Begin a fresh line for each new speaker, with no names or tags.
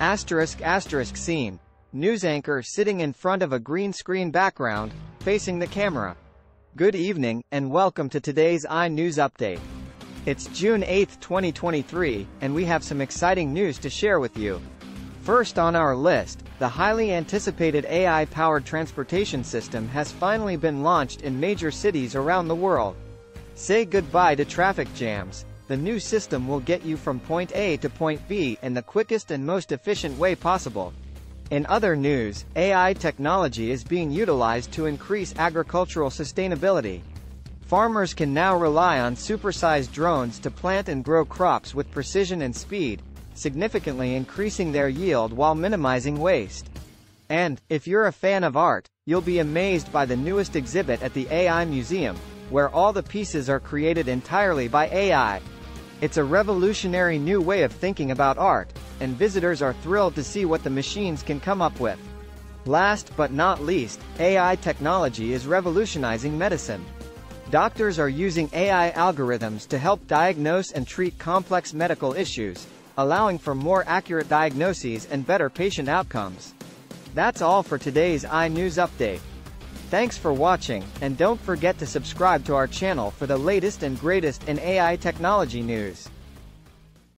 Asterisk asterisk scene. News anchor sitting in front of a green screen background, facing the camera. Good evening, and welcome to today's AI News Update. It's June 8, 2023, and we have some exciting news to share with you. First on our list, the highly anticipated AI-powered transportation system has finally been launched in major cities around the world. Say goodbye to traffic jams. The new system will get you from point A to point B in the quickest and most efficient way possible. In other news, AI technology is being utilized to increase agricultural sustainability. Farmers can now rely on supersized drones to plant and grow crops with precision and speed, significantly increasing their yield while minimizing waste. And, if you're a fan of art, you'll be amazed by the newest exhibit at the AI Museum, where all the pieces are created entirely by AI. It's a revolutionary new way of thinking about art, and visitors are thrilled to see what the machines can come up with. Last but not least, AI technology is revolutionizing medicine. Doctors are using AI algorithms to help diagnose and treat complex medical issues, allowing for more accurate diagnoses and better patient outcomes. That's all for today's AI News update. Thanks for watching, and don't forget to subscribe to our channel for the latest and greatest in AI technology news.